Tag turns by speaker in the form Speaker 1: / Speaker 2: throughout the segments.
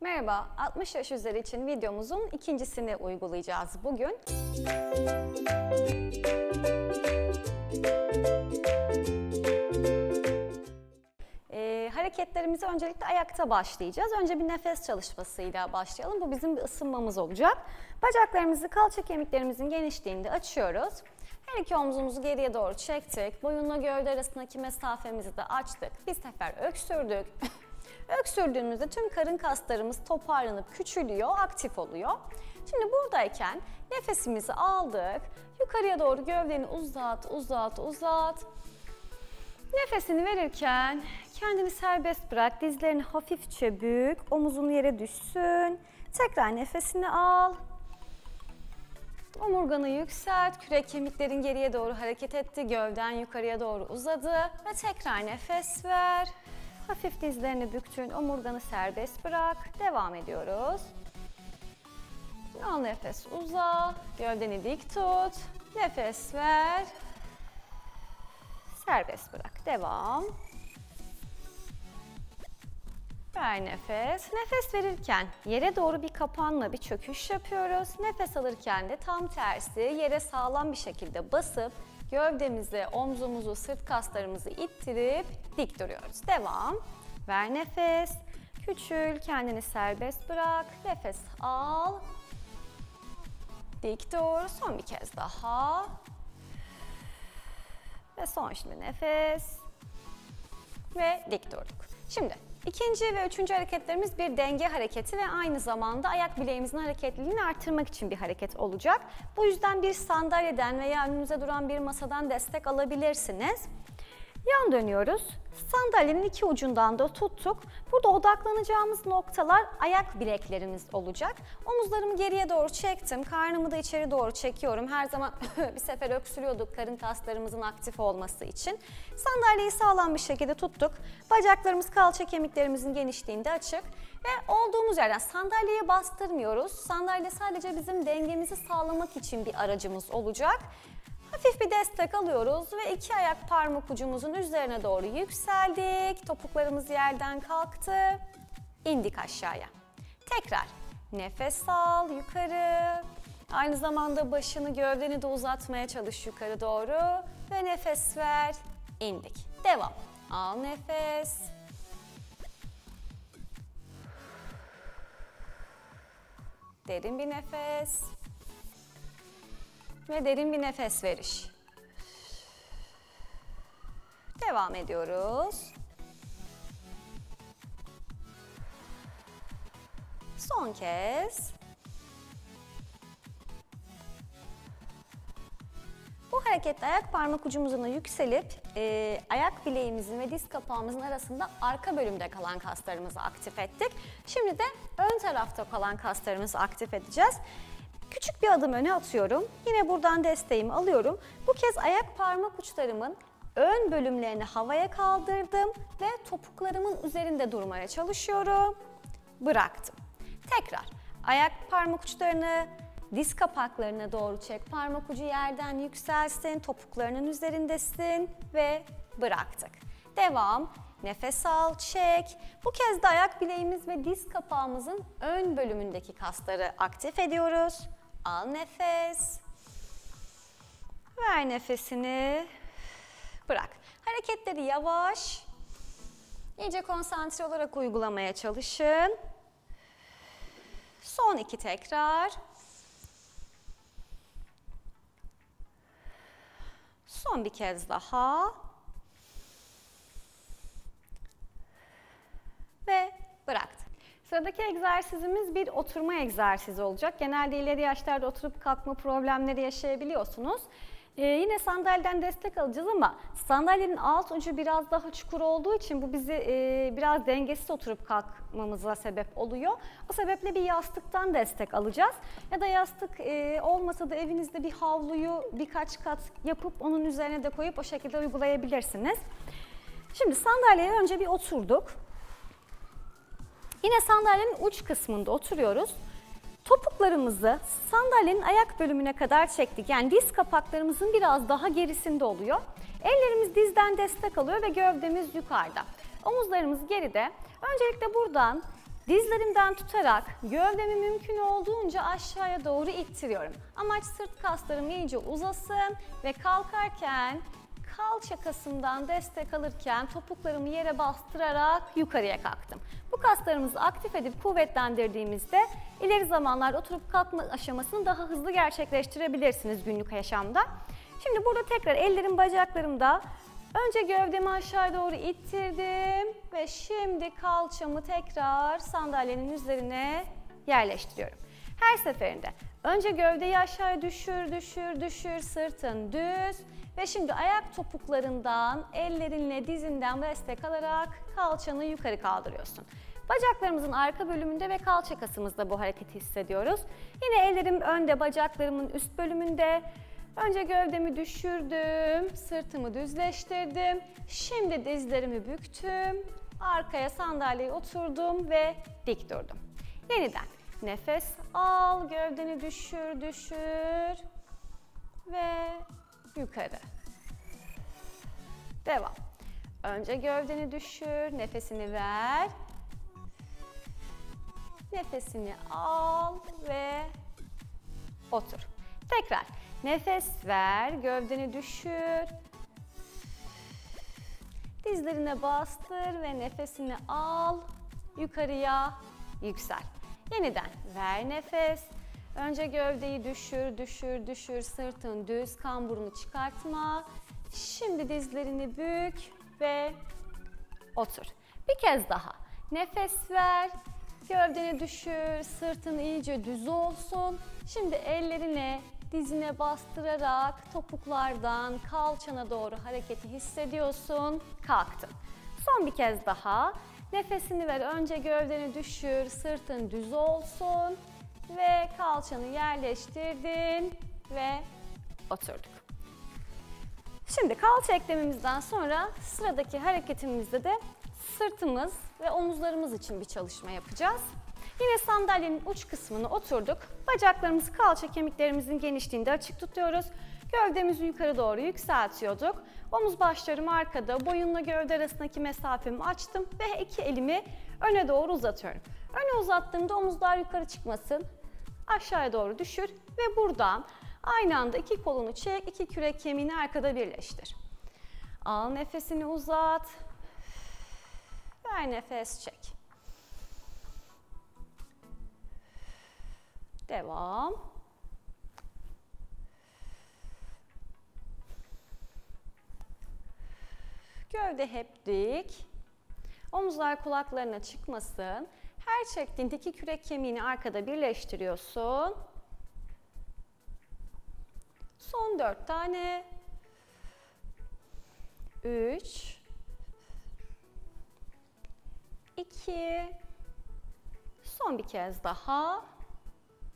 Speaker 1: Merhaba, 60 yaş üzeri için videomuzun ikincisini uygulayacağız bugün. Ee, hareketlerimizi öncelikle ayakta başlayacağız. Önce bir nefes çalışmasıyla başlayalım. Bu bizim bir ısınmamız olacak. Bacaklarımızı kalça kemiklerimizin genişliğinde açıyoruz. Her iki omzumuzu geriye doğru çektik. Boyunla gövde arasındaki mesafemizi de açtık. Bir sefer öksürdük. Öksürdüğümüzde tüm karın kaslarımız toparlanıp küçülüyor, aktif oluyor. Şimdi buradayken nefesimizi aldık. Yukarıya doğru gövdeni uzat, uzat, uzat. Nefesini verirken kendini serbest bırak. Dizlerini hafifçe bük. Omuzun yere düşsün. Tekrar nefesini al. Omurganı yükselt. Kürek kemiklerin geriye doğru hareket etti. Gövden yukarıya doğru uzadı. Ve tekrar nefes ver. Hafif dizlerini büktün. Omurganı serbest bırak. Devam ediyoruz. Al nefes uza. Gövdeni dik tut. Nefes ver. Serbest bırak. Devam. Ver nefes. Nefes verirken yere doğru bir kapanma, bir çöküş yapıyoruz. Nefes alırken de tam tersi yere sağlam bir şekilde basıp gövdemizi, omzumuzu, sırt kaslarımızı ittirip dik duruyoruz. Devam. Ver nefes. Küçül, kendini serbest bırak. Nefes al. Dik dur. Son bir kez daha. Ve son şimdi nefes. Ve dik durduk. Şimdi ikinci ve üçüncü hareketlerimiz bir denge hareketi ve aynı zamanda ayak bileğimizin hareketliliğini artırmak için bir hareket olacak. Bu yüzden bir sandalyeden veya önünüze duran bir masadan destek alabilirsiniz. Yan dönüyoruz. Sandalyenin iki ucundan da tuttuk. Burada odaklanacağımız noktalar ayak bileklerimiz olacak. Omuzlarımı geriye doğru çektim. Karnımı da içeri doğru çekiyorum. Her zaman bir sefer öksürüyorduk karın kaslarımızın aktif olması için. Sandalyeyi sağlam bir şekilde tuttuk. Bacaklarımız kalça kemiklerimizin genişliğinde açık. Ve olduğumuz yerden sandalyeye bastırmıyoruz. Sandalye sadece bizim dengemizi sağlamak için bir aracımız olacak. Hafif bir destek alıyoruz ve iki ayak parmak ucumuzun üzerine doğru yükseldik. Topuklarımız yerden kalktı. İndik aşağıya. Tekrar nefes al yukarı. Aynı zamanda başını gövdeni de uzatmaya çalış yukarı doğru. Ve nefes ver. indik. Devam. Al nefes. Derin bir nefes ve derin bir nefes veriş. Devam ediyoruz. Son kez. Bu harekette ayak parmak ucumuzun yükselip e, ayak bileğimizin ve diz kapağımızın arasında arka bölümde kalan kaslarımızı aktif ettik. Şimdi de ön tarafta kalan kaslarımızı aktif edeceğiz. Küçük bir adım öne atıyorum. Yine buradan desteğimi alıyorum. Bu kez ayak parmak uçlarımın ön bölümlerini havaya kaldırdım ve topuklarımın üzerinde durmaya çalışıyorum. Bıraktım. Tekrar ayak parmak uçlarını diz kapaklarına doğru çek. Parmak ucu yerden yükselsin, topuklarının üzerindesin ve bıraktık. Devam. Nefes al, çek. Bu kez de ayak bileğimiz ve diz kapağımızın ön bölümündeki kasları aktif ediyoruz. Al nefes. Ver nefesini. Bırak. Hareketleri yavaş, iyice konsantre olarak uygulamaya çalışın. Son iki tekrar. Son bir kez daha. Ve bıraktım. Sıradaki egzersizimiz bir oturma egzersizi olacak. Genelde ileri yaşlarda oturup kalkma problemleri yaşayabiliyorsunuz. Ee, yine sandalyeden destek alacağız ama sandalyenin alt ucu biraz daha çukur olduğu için bu bizi e, biraz dengesiz oturup kalkmamıza sebep oluyor. O sebeple bir yastıktan destek alacağız. Ya da yastık e, olmasa da evinizde bir havluyu birkaç kat yapıp onun üzerine de koyup o şekilde uygulayabilirsiniz. Şimdi sandalyeye önce bir oturduk. Yine sandalyenin uç kısmında oturuyoruz. Topuklarımızı sandalyenin ayak bölümüne kadar çektik. Yani diz kapaklarımızın biraz daha gerisinde oluyor. Ellerimiz dizden destek alıyor ve gövdemiz yukarıda. Omuzlarımız geride. Öncelikle buradan Dizlerimden tutarak gövdemi mümkün olduğunca aşağıya doğru ittiriyorum. Amaç sırt kaslarım iyice uzasın ve kalkarken kalça kasımdan destek alırken topuklarımı yere bastırarak yukarıya kalktım. Bu kaslarımızı aktif edip kuvvetlendirdiğimizde ileri zamanlarda oturup kalkma aşamasını daha hızlı gerçekleştirebilirsiniz günlük yaşamda. Şimdi burada tekrar ellerim bacaklarımda Önce gövdemi aşağı doğru ittirdim ve şimdi kalçamı tekrar sandalyenin üzerine yerleştiriyorum. Her seferinde önce gövdeyi aşağı düşür, düşür, düşür, sırtın düz ve şimdi ayak topuklarından ellerinle dizinden destek alarak kalçanı yukarı kaldırıyorsun. Bacaklarımızın arka bölümünde ve kalça kasımızda bu hareketi hissediyoruz. Yine ellerim önde, bacaklarımın üst bölümünde. Önce gövdemi düşürdüm, sırtımı düzleştirdim. Şimdi dizlerimi büktüm, arkaya sandalyeye oturdum ve dik durdum. Yeniden nefes al, gövdeni düşür, düşür ve yukarı. Devam. Önce gövdeni düşür, nefesini ver. Nefesini al ve otur. Tekrar nefes ver, gövdeni düşür. Dizlerine bastır ve nefesini al. Yukarıya yüksel. Yeniden ver nefes. Önce gövdeyi düşür, düşür, düşür. Sırtın düz, kamburunu çıkartma. Şimdi dizlerini bük ve otur. Bir kez daha. Nefes ver. Gövdeni düşür, sırtın iyice düz olsun. Şimdi ellerini dizine bastırarak topuklardan kalçana doğru hareketi hissediyorsun. Kalktın. Son bir kez daha. Nefesini ver. Önce gövdeni düşür, sırtın düz olsun ve kalçanı yerleştirdin ve oturduk. Şimdi kalça eklemimizden sonra sıradaki hareketimizde de sırtımız ve omuzlarımız için bir çalışma yapacağız. Yine sandalyenin uç kısmına oturduk. Bacaklarımızı kalça kemiklerimizin genişliğinde açık tutuyoruz. Gövdemizi yukarı doğru yükseltiyorduk. Omuz başlarım arkada, boyunla gövde arasındaki mesafemi açtım ve iki elimi öne doğru uzatıyorum. Öne uzattığımda omuzlar yukarı çıkmasın. Aşağıya doğru düşür ve buradan aynı anda iki kolunu çek, iki kürek kemiğini arkada birleştir. Al nefesini uzat. Ver nefes çek. Devam. Gövde hep dik. Omuzlar kulaklarına çıkmasın. Her çektiğinde iki kürek kemiğini arkada birleştiriyorsun. Son dört tane. Üç. İki. Son bir kez daha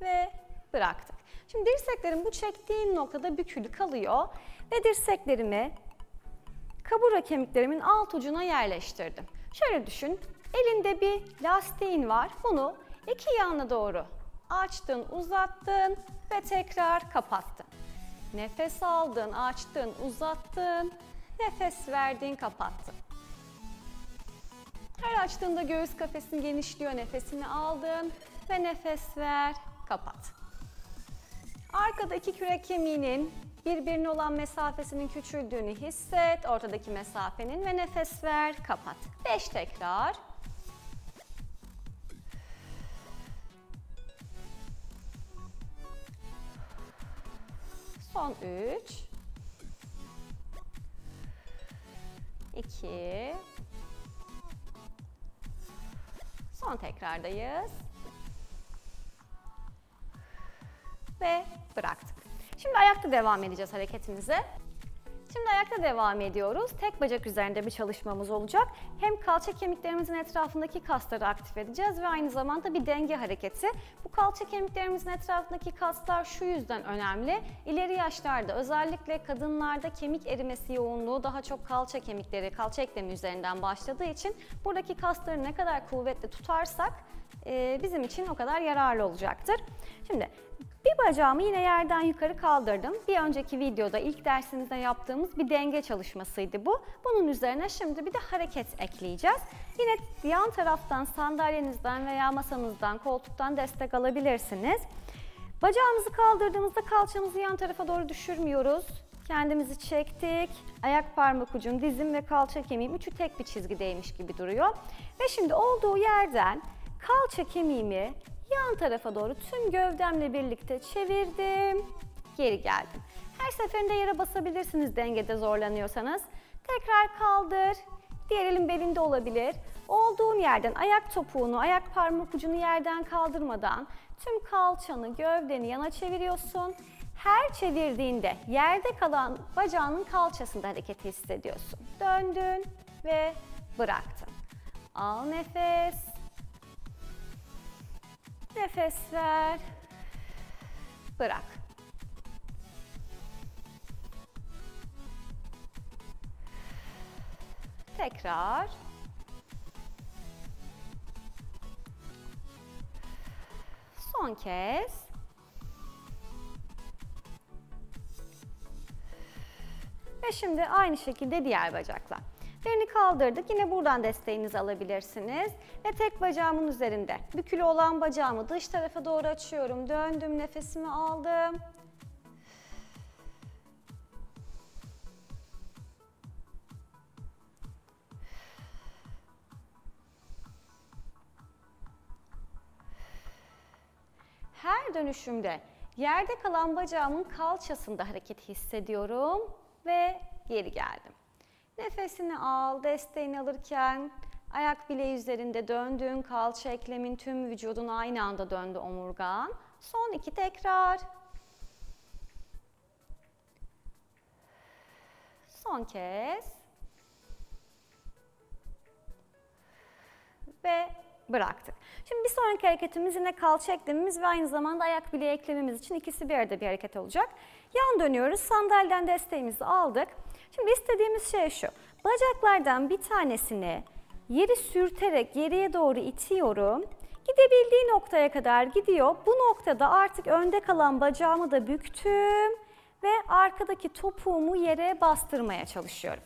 Speaker 1: ve bıraktık. Şimdi dirseklerim bu çektiğim noktada bükülü kalıyor ve dirseklerimi kabura kemiklerimin alt ucuna yerleştirdim. Şöyle düşün, elinde bir lastiğin var. Bunu iki yanına doğru açtın, uzattın ve tekrar kapattın. Nefes aldın, açtın, uzattın, nefes verdin, kapattın. Her açtığında göğüs kafesin genişliyor, nefesini aldın ve nefes ver, kapat. Arkada iki kürek kemiğinin birbirine olan mesafesinin küçüldüğünü hisset. Ortadaki mesafenin ve nefes ver, kapat. 5 tekrar. Son 3. 2. Son tekrardayız. ve bıraktık. Şimdi ayakta devam edeceğiz hareketimize. Şimdi ayakta devam ediyoruz. Tek bacak üzerinde bir çalışmamız olacak. Hem kalça kemiklerimizin etrafındaki kasları aktif edeceğiz ve aynı zamanda bir denge hareketi. Bu kalça kemiklerimizin etrafındaki kaslar şu yüzden önemli. İleri yaşlarda özellikle kadınlarda kemik erimesi yoğunluğu daha çok kalça kemikleri, kalça eklemi üzerinden başladığı için buradaki kasları ne kadar kuvvetli tutarsak bizim için o kadar yararlı olacaktır. Şimdi Bir bacağımı yine yerden yukarı kaldırdım. Bir önceki videoda ilk dersimizde yaptığımız bir denge çalışmasıydı bu. Bunun üzerine şimdi bir de hareket ekleyeceğiz. Yine yan taraftan sandalyenizden veya masanızdan, koltuktan destek alabilirsiniz. Bacağımızı kaldırdığımızda kalçamızı yan tarafa doğru düşürmüyoruz. Kendimizi çektik. Ayak parmak ucum, dizim ve kalça kemiğim üçü tek bir çizgideymiş gibi duruyor. Ve şimdi olduğu yerden kalça kemiğimi yan tarafa doğru tüm gövdemle birlikte çevirdim. Geri geldim. Her seferinde yere basabilirsiniz dengede zorlanıyorsanız. Tekrar kaldır. Diğer elin belinde olabilir. Olduğun yerden ayak topuğunu, ayak parmak ucunu yerden kaldırmadan tüm kalçanı, gövdeni yana çeviriyorsun. Her çevirdiğinde yerde kalan bacağının kalçasında hareket hissediyorsun. Döndün ve bıraktın. Al nefes. Nefes ver. Bırak. Tekrar. Son kez. Ve şimdi aynı şekilde diğer bacakla. Birini kaldırdık. Yine buradan desteğinizi alabilirsiniz. Ve tek bacağımın üzerinde. Bükülü olan bacağımı dış tarafa doğru açıyorum. Döndüm, nefesimi aldım. Her dönüşümde yerde kalan bacağımın kalçasında hareket hissediyorum ve geri geldim. Nefesini al, desteğini alırken ayak bileği üzerinde döndün, kalça eklemin tüm vücudun aynı anda döndü omurgan. Son iki tekrar. Son kez. Ve bıraktık. Şimdi bir sonraki hareketimiz yine kalça eklemimiz ve aynı zamanda ayak bileği eklemimiz için ikisi bir arada bir hareket olacak. Yan dönüyoruz. Sandalyeden desteğimizi aldık. Şimdi istediğimiz şey şu. Bacaklardan bir tanesini yeri sürterek geriye doğru itiyorum. Gidebildiği noktaya kadar gidiyor. Bu noktada artık önde kalan bacağımı da büktüm ve arkadaki topuğumu yere bastırmaya çalışıyorum.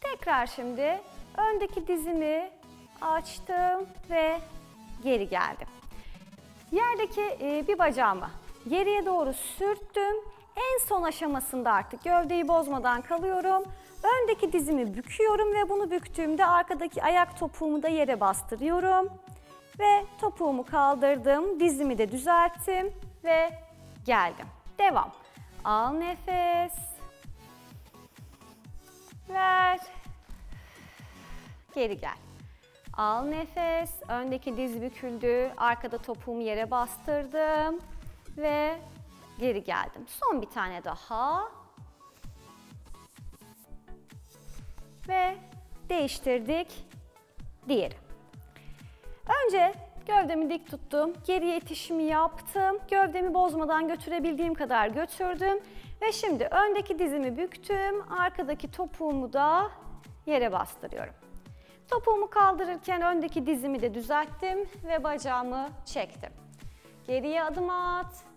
Speaker 1: Tekrar şimdi öndeki dizimi açtım ve geri geldim. Yerdeki e, bir bacağımı geriye doğru sürttüm. En son aşamasında artık gövdeyi bozmadan kalıyorum. Öndeki dizimi büküyorum ve bunu büktüğümde arkadaki ayak topuğumu da yere bastırıyorum. Ve topuğumu kaldırdım, dizimi de düzelttim ve geldim. Devam. Al nefes. Ver. Geri gel. Al nefes. Öndeki diz büküldü. Arkada topuğumu yere bastırdım. Ve geri geldim. Son bir tane daha. Ve değiştirdik. Diğeri. Önce gövdemi dik tuttum. Geriye itişimi yaptım. Gövdemi bozmadan götürebildiğim kadar götürdüm. Ve şimdi öndeki dizimi büktüm. Arkadaki topuğumu da yere bastırıyorum. Topuğumu kaldırırken öndeki dizimi de düzelttim ve bacağımı çektim. Geriye adım at.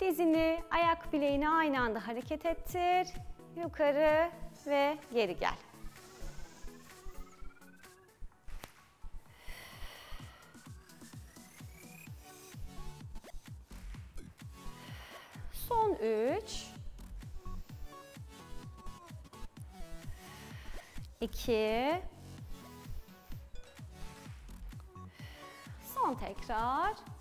Speaker 1: Dizini, ayak bileğini aynı anda hareket ettir. Yukarı ve geri gel. Son üç. İki. Son tekrar.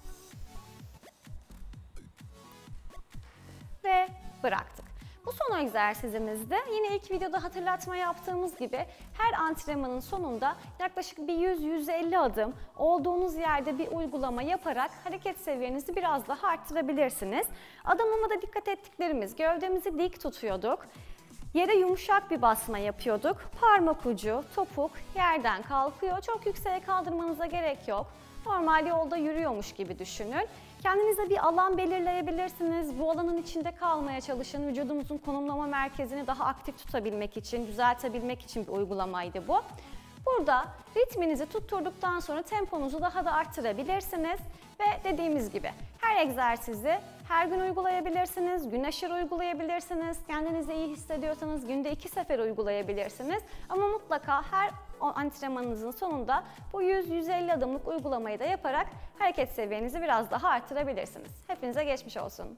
Speaker 1: Bıraktık. Bu son egzersizimizde yine ilk videoda hatırlatma yaptığımız gibi her antrenmanın sonunda yaklaşık bir 100-150 adım olduğunuz yerde bir uygulama yaparak hareket seviyenizi biraz daha arttırabilirsiniz. Adımlamada dikkat ettiklerimiz gövdemizi dik tutuyorduk. Yere yumuşak bir basma yapıyorduk. Parmak ucu, topuk yerden kalkıyor. Çok yükseğe kaldırmanıza gerek yok. Normal yolda yürüyormuş gibi düşünün. Kendinize bir alan belirleyebilirsiniz. Bu alanın içinde kalmaya çalışın. Vücudumuzun konumlama merkezini daha aktif tutabilmek için, düzeltebilmek için bir uygulamaydı bu. Burada ritminizi tutturduktan sonra temponuzu daha da arttırabilirsiniz. Ve dediğimiz gibi her egzersizi her gün uygulayabilirsiniz, gün aşırı uygulayabilirsiniz. Kendinizi iyi hissediyorsanız günde iki sefer uygulayabilirsiniz. Ama mutlaka her antrenmanınızın sonunda bu 100-150 adımlık uygulamayı da yaparak hareket seviyenizi biraz daha arttırabilirsiniz. Hepinize geçmiş olsun.